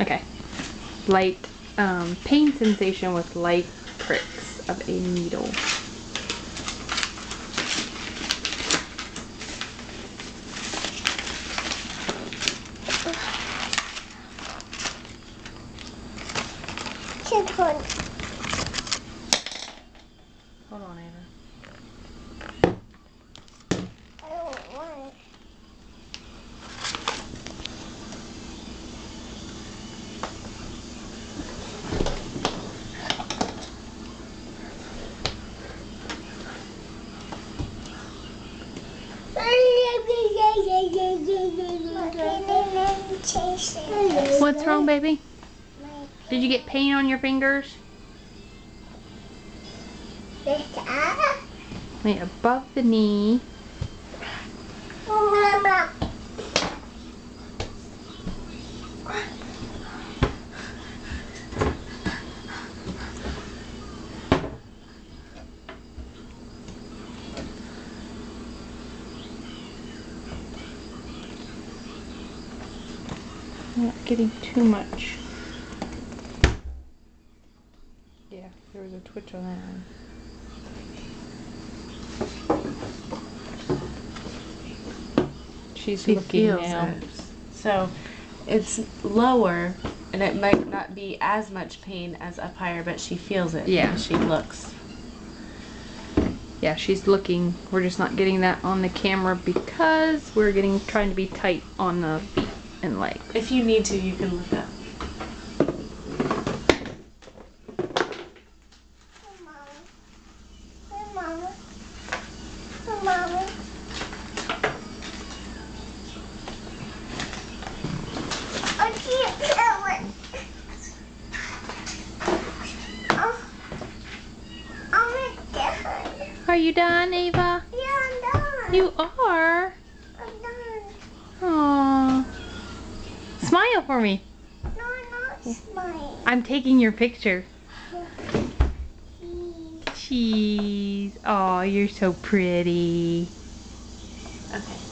Okay. Light um, pain sensation with light pricks of a needle. Hold. Hold on, Ava. What's wrong, baby? Did you get pain on your fingers? Wait, above the knee. Not getting too much. Yeah, there was a twitch on that one. She's She looking feels now. it. So it's lower and it might not be as much pain as up higher, but she feels it. Yeah. She looks. Yeah, she's looking. We're just not getting that on the camera because we're getting trying to be tight on the feet and legs. If you need to, you can look up. I can't feel it. Oh, I'm done. Are you done, Ava? Yeah, I'm done. You are. I'm done. Aww. Smile for me. No, I'm not smiling. I'm taking your picture. Cheese. Oh, you're so pretty. Okay.